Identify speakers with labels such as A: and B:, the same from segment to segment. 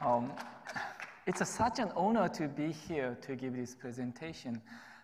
A: Um, it's a, such an honor to be here to give this presentation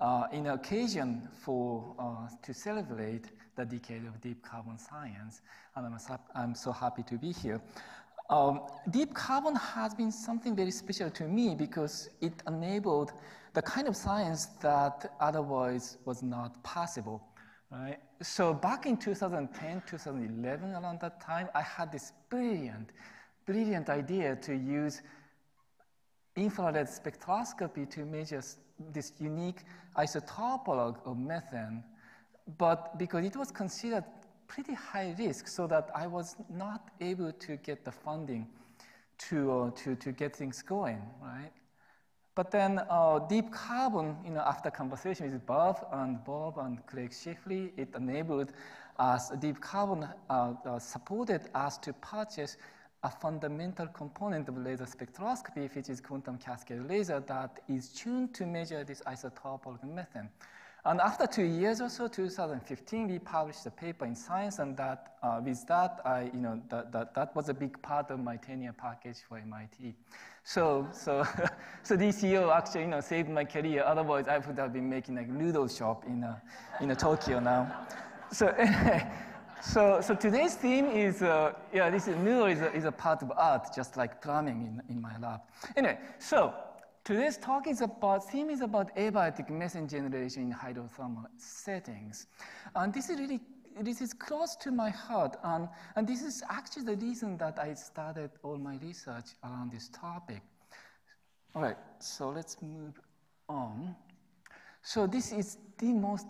A: uh, in occasion for uh, to celebrate the decade of deep carbon science, and I'm so, I'm so happy to be here. Um, deep carbon has been something very special to me because it enabled the kind of science that otherwise was not possible. Right? So back in 2010, 2011, around that time, I had this brilliant, brilliant idea to use infrared spectroscopy to measure this unique isotopologue of methane. But because it was considered pretty high risk, so that I was not able to get the funding to, uh, to, to get things going, right? But then uh, deep carbon, you know, after conversation with Bob and Bob and Craig Schiffries, it enabled us, deep carbon uh, uh, supported us to purchase a fundamental component of laser spectroscopy, which is quantum cascade laser that is tuned to measure this isotope methane. And after two years or so, 2015, we published a paper in Science, and that uh, with that, I, you know, that, that, that was a big part of my 10-year package for MIT. So, so, so DCO actually, you know, saved my career. Otherwise, I would have been making like noodle shop in, uh, in a Tokyo now. So, anyway, so, so today's theme is, uh, yeah, this is, noodle is a, is a part of art, just like plumbing in, in my lab. Anyway, so Today's talk is about, theme is about abiotic methane generation in hydrothermal settings. And this is really, this is close to my heart. And, and this is actually the reason that I started all my research around this topic. All right, so let's move on. So this is the most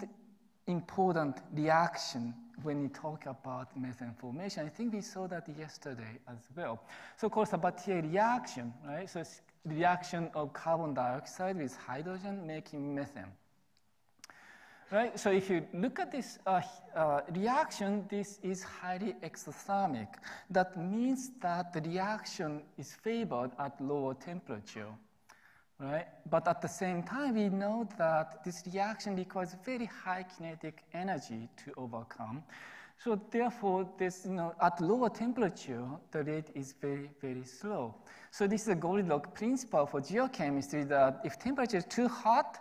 A: important reaction when we talk about methane formation. I think we saw that yesterday as well. So of course, Sabatier reaction, right? So it's reaction of carbon dioxide with hydrogen making methane. Right? So if you look at this uh, uh, reaction, this is highly exothermic. That means that the reaction is favored at lower temperature. Right? But at the same time, we know that this reaction requires very high kinetic energy to overcome. So therefore, this, you know, at lower temperature, the rate is very, very slow. So this is a Goldilocks principle for geochemistry that if temperature is too hot,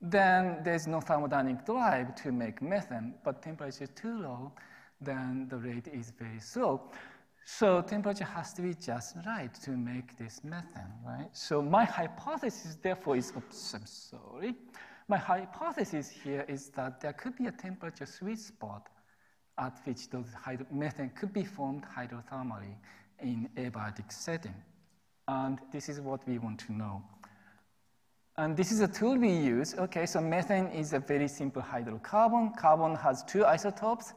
A: then there's no thermodynamic drive to make methane. But temperature is too low, then the rate is very slow. So temperature has to be just right to make this methane, right? So my hypothesis, therefore, is, oops, I'm sorry. My hypothesis here is that there could be a temperature sweet spot at which those methane could be formed hydrothermally in abiotic setting. And this is what we want to know. And this is a tool we use. Okay, so methane is a very simple hydrocarbon. Carbon has two isotopes.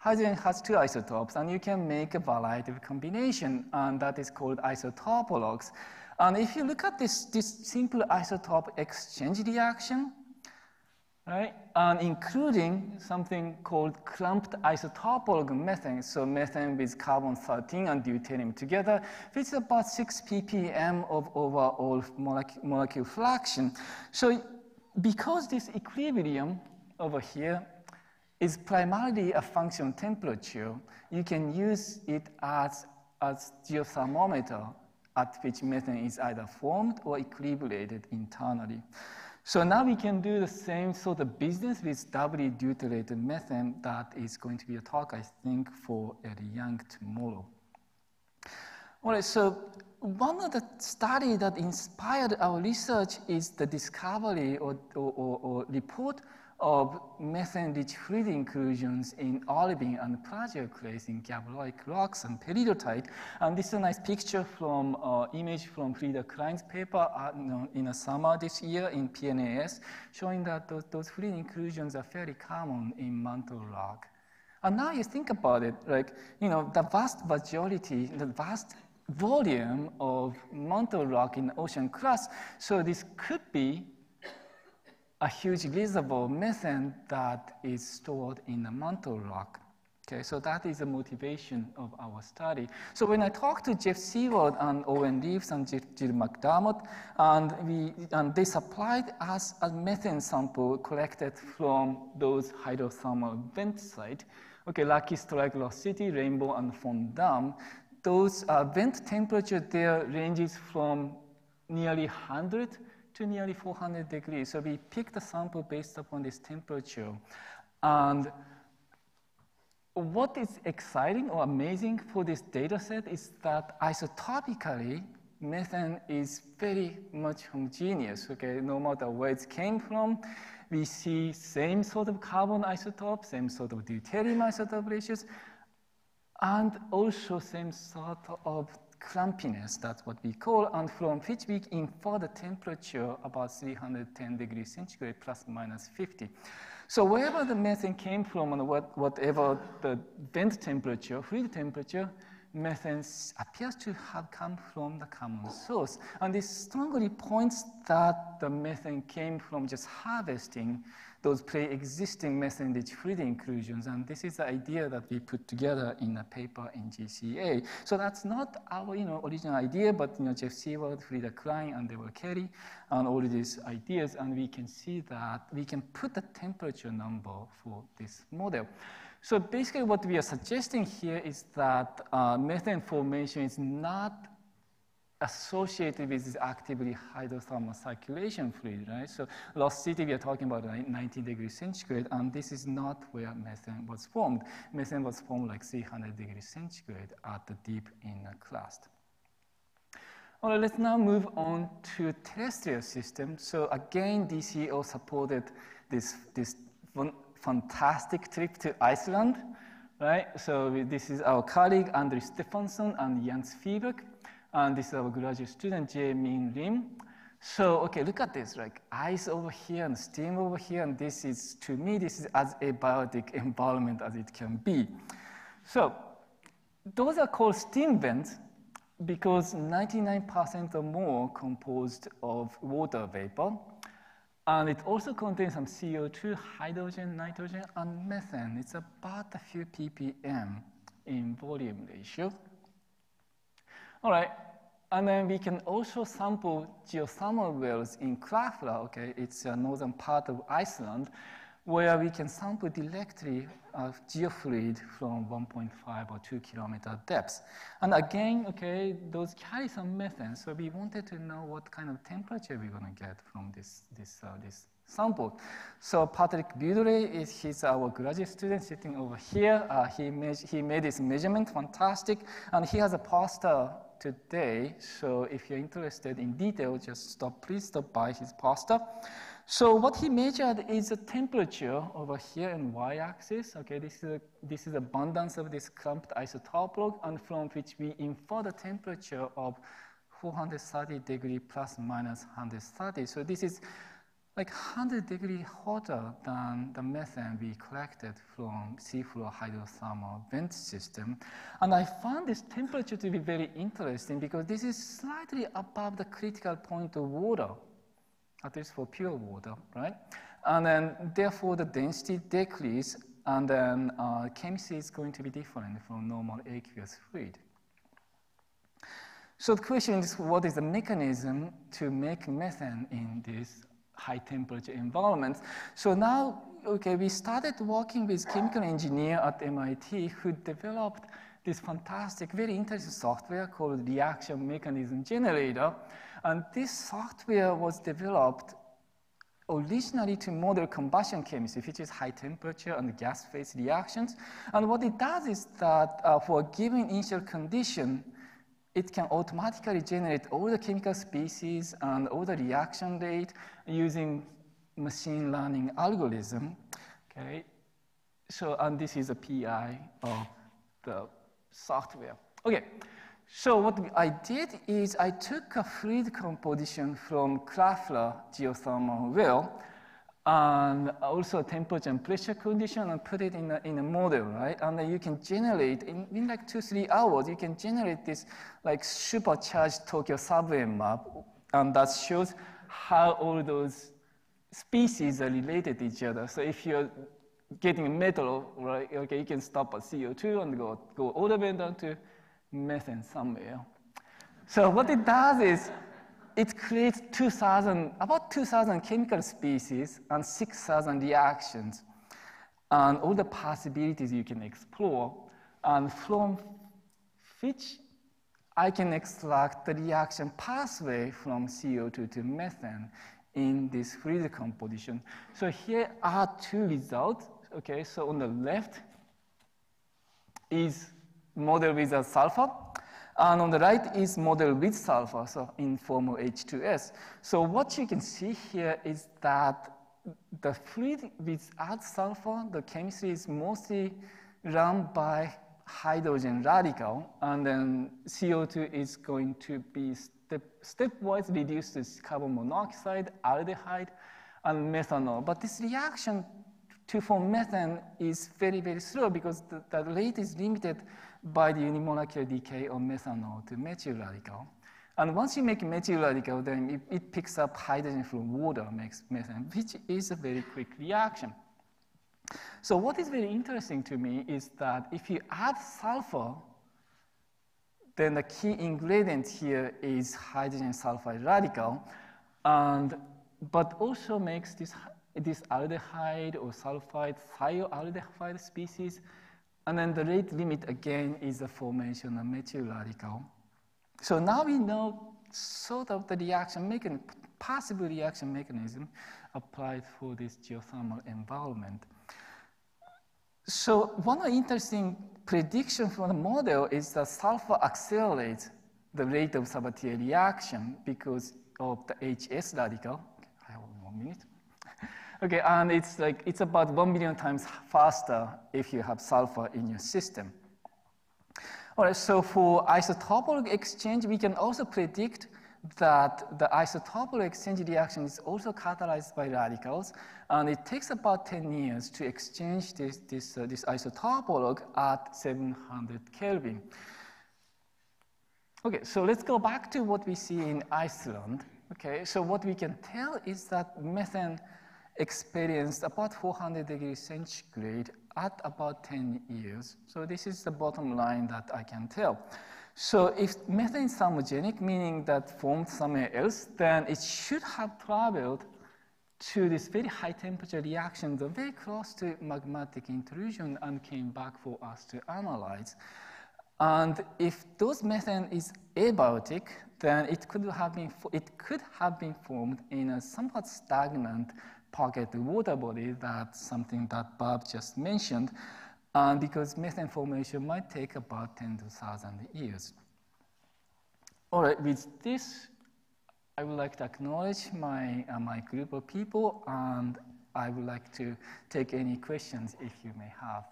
A: Hydrogen has two isotopes, and you can make a variety of combination, and that is called isotopologues. And if you look at this, this simple isotope exchange reaction, right? And including something called clumped isotopologue methane, so methane with carbon-13 and deuterium together, which is about 6 ppm of overall molecule, molecule fraction. So because this equilibrium over here is primarily a function of temperature, you can use it as a geothermometer at which methane is either formed or equilibrated internally. So now we can do the same sort of business with doubly deuterated methane that is going to be a talk, I think, for Ed Young tomorrow. All right, so one of the studies that inspired our research is the discovery or, or, or, or report of methane-rich fluid inclusions in olivine and plagioclase in gabbroic rocks and peridotite. And this is a nice picture from uh, image from Frieder Klein's paper uh, in the summer this year in PNAS, showing that those, those fluid inclusions are fairly common in mantle rock. And now you think about it, like, you know, the vast majority, the vast volume of mantle rock in the ocean crust, so this could be a huge visible methane that is stored in the mantle rock. Okay, so that is the motivation of our study. So when I talked to Jeff Seewald and Eoghan Reeves and Jill McDermott, and, we, and they supplied us a methane sample collected from those hydrothermal vent sites, okay, Lucky Strike, Lost City, Rainbow, and Von Damm, those uh, vent temperature there ranges from nearly 100 to nearly 400 degrees. So we picked a sample based upon this temperature. And what is exciting or amazing for this data set is that isotopically, methane is very much homogeneous, okay? No matter where it came from, we see same sort of carbon isotope, same sort of deuterium isotope ratios, and also same sort of clumpiness, that's what we call, and from which we infer the temperature about 310 degrees centigrade plus minus 50. So wherever the methane came from and what, whatever the vent temperature, fluid temperature, methane appears to have come from the common source. And this strongly points that the methane came from just harvesting those pre-existing methane-rich fluid inclusions. And this is the idea that we put together in a paper in GCA. So that's not our you know, original idea, but you know, Jeff Seewald, Frieder Klein, and Deborah Kelley, and all these ideas. And we can see that we can put the temperature number for this model. So basically what we are suggesting here is that uh, methane formation is not associated with this actively hydrothermal circulation fluid, right? So lost city, we are talking about 90 degrees centigrade, and this is not where methane was formed. Methane was formed like 300 degrees centigrade at the deep inner crust. All right, let's now move on to terrestrial system. So again, DCO supported this, this fantastic trip to Iceland, right? So we, this is our colleague, Andri Stefánsson and Jens Fiebig. And this is our graduate student, Jeemin Rhim. So, okay, look at this, like ice over here and steam over here, and this is, to me, this is as abiotic environment as it can be. So, those are called steam vents because 99% or more composed of water vapor. And it also contains some CO2, hydrogen, nitrogen, and methane. It's about a few ppm in volume ratio. All right, and then we can also sample geothermal wells in Krafla, okay, it's a northern part of Iceland, where we can sample directly of geofluid from 1.5 or 2 kilometer depths. And again, okay, those carry some methane, so we wanted to know what kind of temperature we're going to get from this, this, uh, this sample. So Patrick Beaudry is he's our graduate student sitting over here. Uh, he, made, he made this measurement, fantastic, and he has a poster today. So if you're interested in detail, just stop, please stop by his poster. So what he measured is the temperature over here in y-axis. Okay, this is, a, this is abundance of this clumped isotope and from which we infer the temperature of 430 degree plus minus 130. So this is like 100 degree hotter than the methane we collected from seafloor hydrothermal vent system. And I found this temperature to be very interesting because this is slightly above the critical point of water, at least for pure water, right? And then therefore the density decrease and then uh, chemistry is going to be different from normal aqueous fluid. So the question is, what is the mechanism to make methane in this high temperature environments. So now, okay, we started working with chemical engineer at MIT who developed this fantastic, very interesting software called Reaction Mechanism Generator. And this software was developed originally to model combustion chemistry, which is high temperature and gas phase reactions. And what it does is that uh, for a given initial condition, it can automatically generate all the chemical species and all the reaction rate using machine learning algorithm. Okay, so and this is a PI of the software. Okay, so what I did is I took a fluid composition from Krafla geothermal well and also temperature and pressure condition and put it in a, in a model, right? And then you can generate, in, in like two, three hours, you can generate this like supercharged Tokyo subway map and that shows how all those species are related to each other. So if you're getting a metal, right, okay, you can stop at CO2 and go, go all the way down to methane somewhere. So what it does is it creates 2,000, about 2,000 chemical species and 6,000 reactions and all the possibilities you can explore. And from which I can extract the reaction pathway from CO2 to methane in this fluid composition. So here are two results. Okay, so on the left is model without sulfur, and on the right is model with sulfur, so in form of H2S. So what you can see here is that the fluid without sulfur, the chemistry is mostly run by hydrogen radical, and then CO2 is going to be step, stepwise reduced to carbon monoxide, aldehyde, and methanol. But this reaction to form methane is very, very slow because the, the rate is limited by the unimolecular decay of methanol to methyl radical. And once you make methyl radical, then it, it picks up hydrogen from water, makes methane, which is a very quick reaction. So what is very interesting to me is that if you add sulfur, then the key ingredient here is hydrogen sulfide radical, and, but also makes this, this aldehyde or sulfide thioaldehyde species, and then the rate limit again is the formation of methyl radical. So now we know sort of the reaction mechanism, possible reaction mechanism applied for this geothermal environment. So one interesting prediction from the model is that sulfur accelerates the rate of Sabatier reaction because of the HS radical. I have one minute. Okay, and it's like it's about one million times faster if you have sulfur in your system. All right, so for isotopologue exchange, we can also predict that the isotopologue exchange reaction is also catalyzed by radicals, and it takes about 10 years to exchange this, this, uh, this isotopologue at 700 Kelvin. Okay, so let's go back to what we see in Iceland. Okay, so what we can tell is that methane experienced about 400 degrees centigrade at about 10 years. So this is the bottom line that I can tell. So if methane is thermogenic, meaning that formed somewhere else, then it should have traveled to this very high temperature reaction, the very close to magmatic intrusion and came back for us to analyze. And if those methane is abiotic, then it could have been, it could have been formed in a somewhat stagnant pocket water body, that's something that Bob just mentioned. And because methane formation might take about 10 to 1,000 years. All right, with this, I would like to acknowledge my, uh, my group of people, and I would like to take any questions if you may have.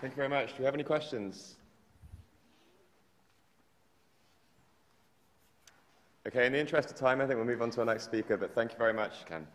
B: Thank you very much. Do we have any questions? Okay, in the interest of time, I think we'll move on to our next speaker, but thank you very much, Ken.